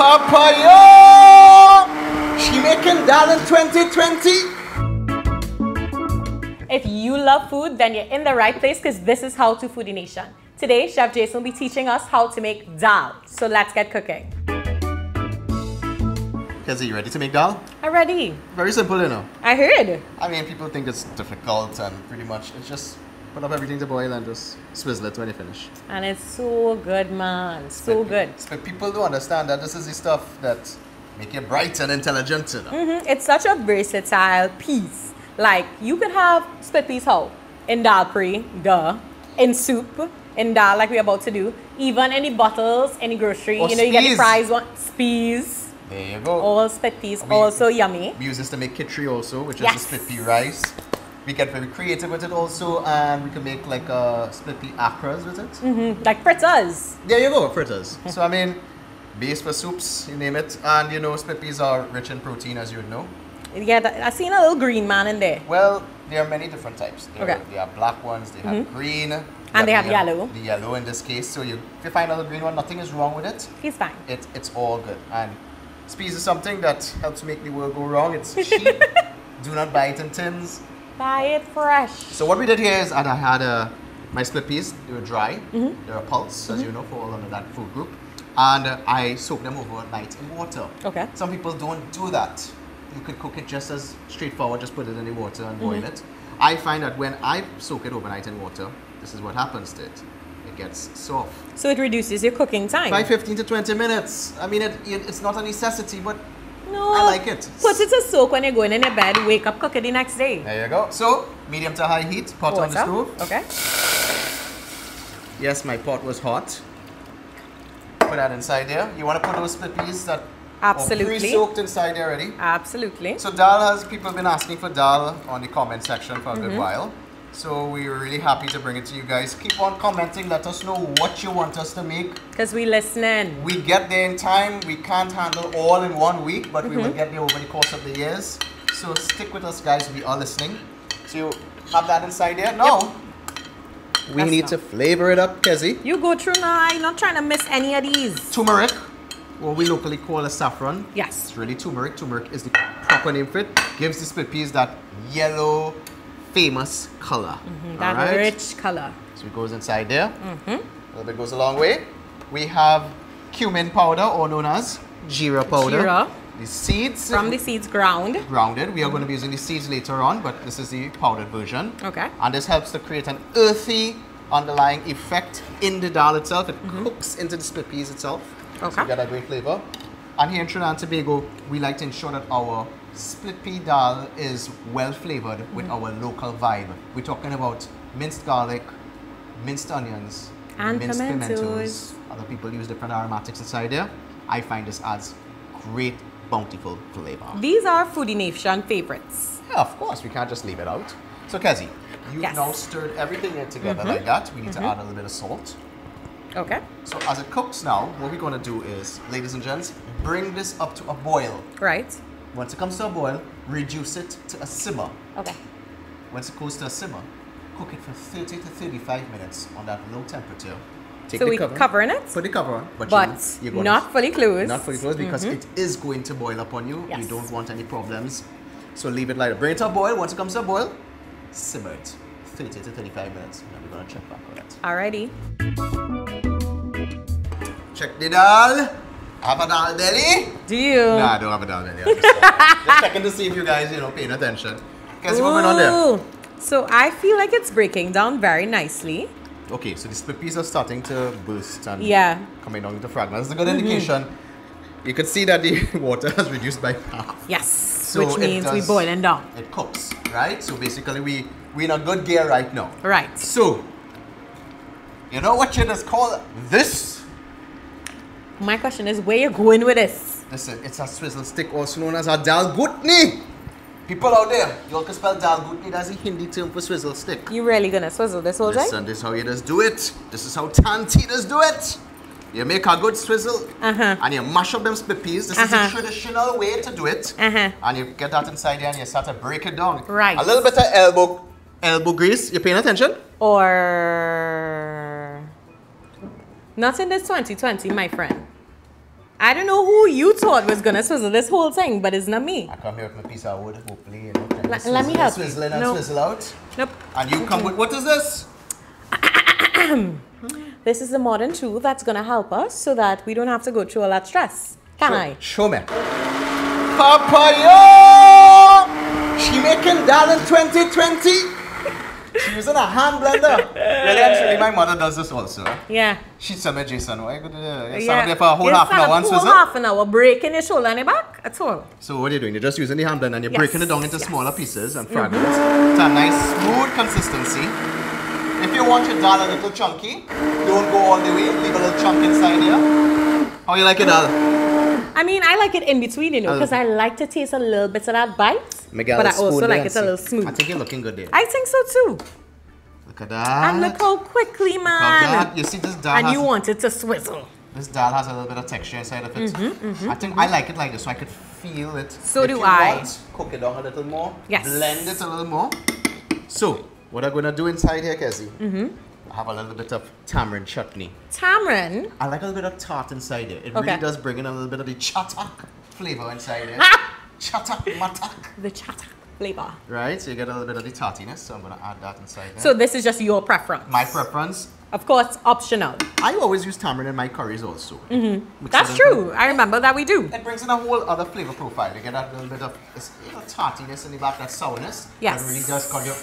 Papayo! She making dal in 2020? If you love food, then you're in the right place because this is How to Foodie Nation. Today, Chef Jason will be teaching us how to make dal. So let's get cooking. Kezi, you ready to make dal? I'm ready. Very simple, you know. I heard. I mean, people think it's difficult and pretty much it's just put up everything to boil and just swizzle it when you finish. And it's so good, man. So But- good. But people don't understand that this is the stuff that make you bright and intelligent. You know? Mhm. It's such a versatile piece. Like, you could have split peas how? In dal puri, duh. In soup, in dal like we're about to do. Even any bottles, any grocery. Or you know, you get the fries one. Speas. There you go. All split peas. We- Also yummy. We use this to make kitchery also, which is Yes. a split pea rice. We get very creative with it also, and we can make like a split pea akras with it. Mhm. Like fritters. There you go, fritters. so I mean, base for soups, you name it, and you know, split peas are rich in protein, as you would know. Yeah, I seen a little green man in there. Well, there are many different types. There, Okay. They have black ones, they have green, And they have the yellow. The yellow in this case. So you, if you find a little green one, nothing is wrong with it. He's fine. it it's all good. And speas is something that helps make the world go wrong. It's cheap. Do not buy it in tins. Buy it fresh. So what we did here is, I had uh, my split peas. They were dry. Mm-hmm. They were pulse, as you know, for all under that food group. And I soaked them overnight in water. Okay. Some people don't do that. You could cook it just as straightforward. Just put it in the water and boil it. I find that when I soak it overnight in water, this is what happens to it. It gets soft. So it reduces your cooking time. By 15 to 20 minutes. I mean, it, it, it's not a necessity, but No. I like it. Put it to soak when you're going in your bed, wake up, cook it the next day. There you go. So, medium to high heat, pot on the stove. Okay. Yes, my pot was hot. Put that inside there. You want to put those split peas that Absolutely. pre-soaked inside there already. Absolutely. So dal has people been asking for dal on the comment section for a Mm-hmm. good while. So we're really happy to bring it to you guys. Keep on commenting. Let us know what you want us to make. Because we listening. We get there in time. We can't handle all in one week, but we Mm-hmm. will get there over the course of the years. So stick with us, guys. We are listening. So you have that inside there. Now, we That's need not- to flavor it up, Kezi. You go through now. I'm not trying to miss any of these. Turmeric, what we locally call a saffron. Yes. It's really turmeric. Turmeric is the proper name for it. Gives the split peas that yellow, famous color. That Alright? rich color. So it goes inside there. Mm-hmm. A little bit goes a long way. We have cumin powder, or known as jeera powder. Jeera. The seeds From the seeds ground. grounded. We are going to be using the seeds later on, but this is the powdered version. Okay. And this helps to create an earthy underlying effect in the dal itself. It cooks into the split peas itself. So Okay. you get a great flavor. And here in Trinidad and Tobago, we like to ensure that our split pea dal is well flavored with mm. our local vibe. We're talking about minced garlic, minced onions, And minced pimentos. Other people use different aromatics inside there. I find this adds great, bountiful flavor. These are Foodie Nation favorites. Yeah, of course, we can't just leave it out. So, Kezi, you've Yes. now stirred everything in together mm-hmm. like that. We need to mm-hmm. add a little bit of salt. Okay. So, as it cooks now, what we're going to do is, ladies and gents, bring this up to a boil. Right. Once it comes to a boil, reduce it to a simmer. Okay. Once it goes to a simmer, cook it for 30 to 35 minutes on that low temperature. Take So the we cover, covering it, Put the cover on, but, but you, you're gonna not fully closed. Not fully closed because mm-hmm. it is going to boil up on you. Yes. You don't want any problems. So leave it like that. Bring it to a boil. Once it comes to a boil, simmer it 30 to 35 minutes. And then we're going to check back on it. Alrighty. Check the dal. Have a dal belly? Do you? Nah, I don't have a dal belly. I'm just, just checking to see if you guys, you know, paying attention. Guess what's going on there? So I feel like it's breaking down very nicely. Okay, so the split peas are starting to burst and Yeah. Coming down into fragments. That's a good mm-hmm. indication. You can see that the water has reduced by half. Yes. So which means we does- boiling down. It cooks, right? So basically, we we're in a good gear right now. Right. So, you know what you just call this? My question is where you going with this? Listen, it's a swizzle stick, also known as a dal ghotni. People out there, you all can spell dal ghotni. That's a Hindi term for swizzle stick. You really gonna swizzle this whole? Listen, this is how you just do it. This is how Tanti does do it. You make a good swizzle Uh-huh. and you mash up them split peas. This Uh-huh. is the traditional way to do it. Uh-huh. And you get that inside there and you start to break it down. Right. A little bit of elbow elbow grease. You paying attention? Or not in this 2020, my friend. I don't know who you thought was gonna swizzle this whole thing, but it's not me. I come here with my piece of wood, hopefully, you know. kind of swizzle let me help you. Swizzle in and No. swizzle out. Nope. And you come with, what is this? This is a modern tool that's gonna help us so that we don't have to go through all that stress. Can show, I? Show me. Papaya! She making dal in 2020? She using a hand blender. really, actually, my mother does this also. Yeah. She said me, Jason, why you could you yeah. stand there for a whole You half an hour up and whole swizzle? half an hour, breaking your shoulder and your back. That's all. So what are you doing? You're just using the hand blender and you're Yes, breaking it down into yes. Mm-hmm. smaller pieces and fragments to a nice smooth consistency. If you want your dal a little chunky, don't go all the way. Leave a little chunk inside here. How you like it, dal? I mean, I like it in between, you know, because I like to taste a little bit of that bite, Miguel, but I spoon also there like it a little smooth. I think you're looking good there. I think so too. Look at that. And look how quickly, man. You see this dal And you want it to swizzle. this dal has a little bit of texture inside of it. I think I like it like this so I could feel it. So if do I. Want, cook it down a little more. Yes. Blend it a little more. So, what I'm gonna do inside here, Cassie, mm-hmm. I have a little bit of tamarind chutney. Tamarind. I like a little bit of tart inside there. It Okay. really does bring in a little bit of the chatak flavor inside. Ah! chatak matak. The chata flavor. Right? So you get a little bit of the tartiness. So I'm gonna add that inside there. So this is just your preference. my preference. Of course, optional. I always use tamarind in my curries also. Mm-hmm. That's true. I remember that we do. It brings in a whole other flavor profile. You get that little bit of it's, you know, tartiness in the back, that sourness. Yes. It really does cause you.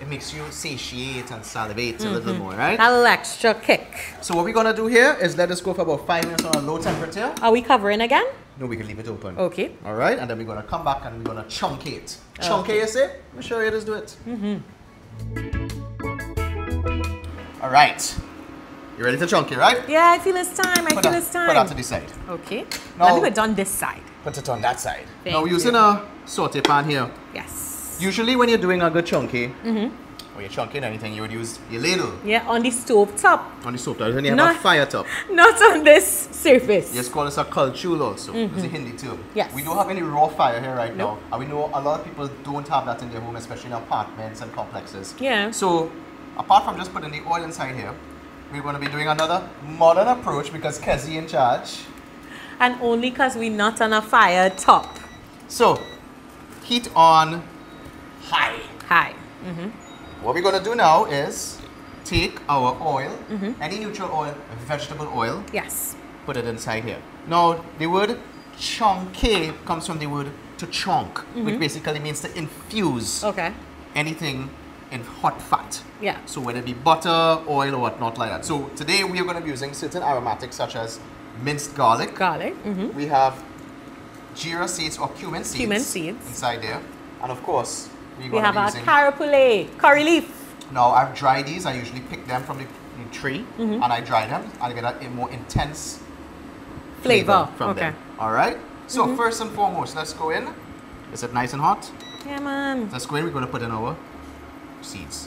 It makes you satiate and salivate a Mm-hmm. little more, right? That little extra kick. So what we're gonna do here is let this go for about five minutes on a low temperature. Are we covering again? No, we can leave it open. Okay. All right, and then we're gonna come back and we're gonna chunkate. it, you say? Let me show you how to do it. Mm-hmm. All right. You ready to chunk it, right? Yeah, I feel it's time. I Put feel that, it's time. put that to the side. Okay. Now- put it on this side. Put it on that side. Thank now we're using you. a saute pan here. Yes. Usually when you're doing a good chunkay, or you're chunking anything, you would use your ladle Yeah, on the stove top. on the stove top. Then you have Not- a fire top. Not on this surface. Yes, call this a kulchul also. It's a Hindi term. Mm-hmm. Yes. We don't have any raw fire here right Nope. now. And we know a lot of people don't have that in their home, especially in apartments and complexes. Yeah. So, apart from just putting the oil inside here, we're going to be doing another modern approach because Kezi in charge. And only because we're not on a fire top. So, heat on high. Hi. What we're going to do now is take our oil, Mm-hmm. any neutral oil, vegetable oil, Yes. put it inside here. Now, the word chonke comes from the word to chonk, which basically means to infuse Okay. anything in hot fat. Yeah. So whether it be butter, oil, or whatnot like that. So today we are going to be using certain aromatics such as minced garlic. Garlic. Mm-hmm. We have jeera seeds or cumin seeds. Cumin seeds. Inside there. And of course, We have our carapoulay, curry leaf. Now I've dried these. I usually pick them from the, the tree Mm-hmm. and I dry them and I get a, a more intense Flavor. from Okay. them. All right. So Mm-hmm. first and foremost, let's go in. Is it nice and hot? Yeah, man. Let's go in. We're going to put in our seeds,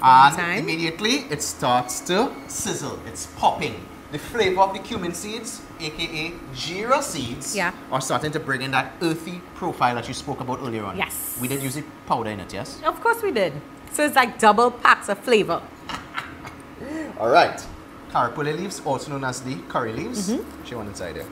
One and time. immediately it starts to sizzle. It's popping. The flavor of the cumin seeds, aka jeera seeds, Yeah. are starting to bring in that earthy profile that you spoke about earlier on. Yes. We did use the powder in it, yes. Of course we did. So it's like double packs of flavor. All right. Carapoulay leaves, also known as the curry leaves. Mm-hmm. She one inside there.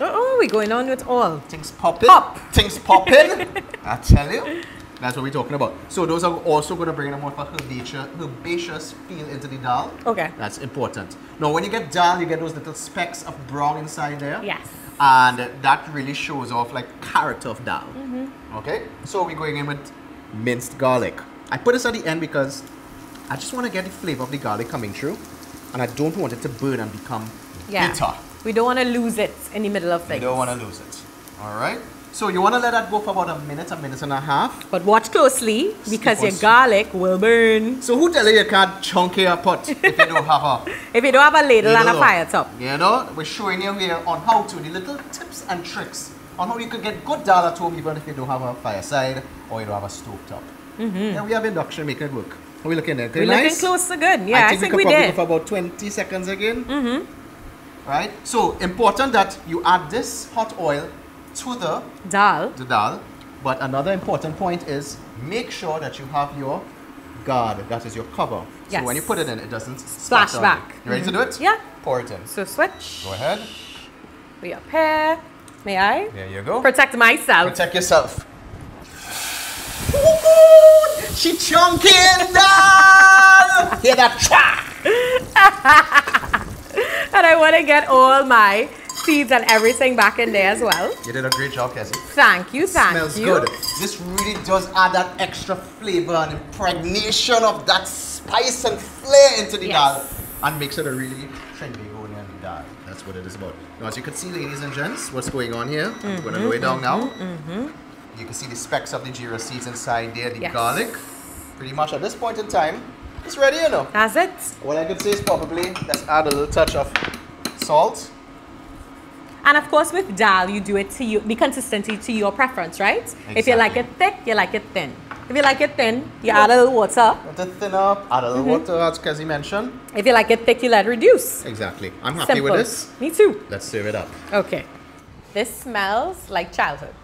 Oh, we're going on with all. Things popping. Pop. Things popping. I tell you. That's what we're talking about. So those are also going to bring a more of a herbaceous, herbaceous feel into the dal. Okay. That's important. Now, when you get dal, you get those little specks of brown inside there. Yes. And that really shows off like character of dal. Mm-hmm. Okay. So we're going in with minced garlic. I put this at the end because I just want to get the flavor of the garlic coming through, and I don't want it to burn and become Yeah. bitter. We don't want to lose it in the middle of You We don't want to lose it. All right. So you want to let that go for about a minute, a minute and a half. But watch closely because your garlic will burn. So who tell you you can't chunk your pot if you don't have a If you don't have a ladle and a fire top. You know, we're showing you here on how to the little tips and tricks on how you can get good dal at home even if you don't have a fireside or you don't have a stove top. Yeah, we have induction make it work. How we looking there? We're nice? looking close to good. Yeah, I think, we we, could probably did. for about 20 seconds again. Mm-hmm. Right? So important that you add this hot oil to the Dal. the dal. But another important point is make sure that you have your guard, that is your cover. Yes. So when you put it in, it doesn't Splash splash on you. back. You ready to do it? Mm-hmm. Yeah. Pour it in. So switch. Go ahead. We up here. May I? There you go. Protect myself. Protect yourself. She chunking down. Hear that? and I want to get all my seeds and everything back in there as well. You did a great job, Cassie. Thank you, thank Smells you. Smells good. This really does add that extra flavor and impregnation of that spice and flair into the Yes. dal and makes it a really trendy onion dal. That's what it is about. Now, as you can see, ladies and gents, what's going on here? I'm going to Mm-hmm, lower it down now. You can see the specks of the jeera seeds inside there, the Yes. garlic. Pretty much at this point in time, it's ready, you know. That's it. What I could say is probably let's add a little touch of salt. And of course, with dal, you do it to you, be consistency to your preference, right? If you like it thick, you like it thin. If you like it thin, you add a little water. It thin up, add a little Mm-hmm. water, as Kezi mentioned. If you like it thick, you let it reduce. Exactly. I'm happy Simple. with this. Me too. Let's serve it up. Okay. This smells like childhood.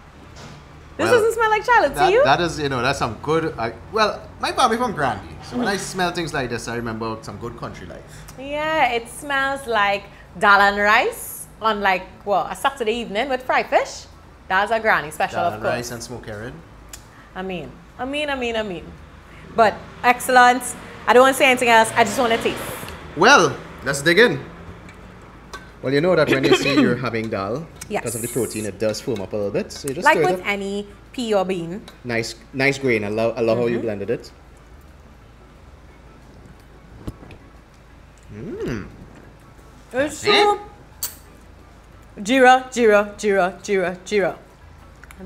This Well, doesn't smell like childhood That, to you? that is, you know, that's some good. I, well, my family from Granby, so when I smell things like this, I remember some good country life. yeah, it smells like dal and rice on like, well, a Saturday evening with fried fish. That's a granny special, Dal of and course. rice and smoked herring. I mean, I mean, I mean, I mean. But excellent. I don't want to say anything else. I just want to taste. Well, let's dig in. Well, you know that when you see you're having dal, because of the protein, it does foam up a little bit. So you just Like with any pea or bean. Nice, nice grain. I love, I love how you Mm-hmm. blended it. Mmm. It's so Jeera, jeera, jeera, jeera, jeera.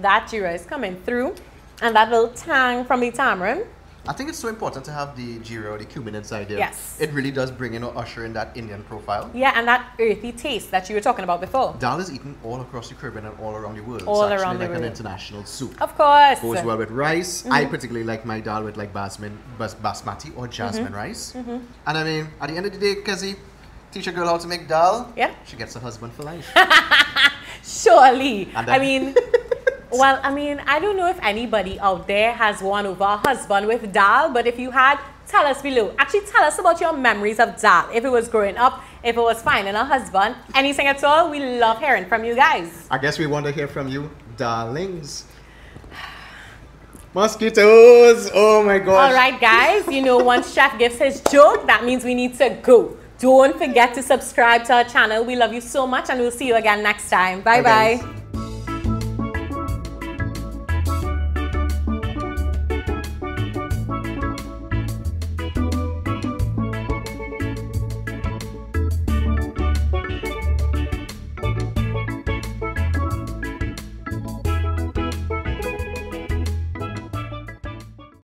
That jeera is coming through. And that little tang from the tamarind. I think it's so important to have the or the cumin inside there. Yes. It really does bring in or usher in that Indian profile. Yeah, and that earthy taste that you were talking about before. Dal is eaten all across the Caribbean and all around the world. All it's actually around the like an international soup. Of course. Goes well with rice. I Mm-hmm. particularly like my dal with like basman, bas, basmati or jasmine Mm-hmm. rice. And I mean, at the end of the day, Kezi, teach a girl how to make dal. Yeah. She gets a husband for life. Surely. I mean, well, I mean, I don't know if anybody out there has won over a husband with dal, but if you had, tell us below. Actually, tell us about your memories of dal. If it was growing up, if it was finding a husband, anything at all, we love hearing from you guys. I guess we want to hear from you, darlings. Mosquitoes! Oh my gosh. All right, guys, you know, once Chef gives his joke, that means we need to go. Don't forget to subscribe to our channel. We love you so much, and we'll see you again next time. Bye Bye, bye. guys.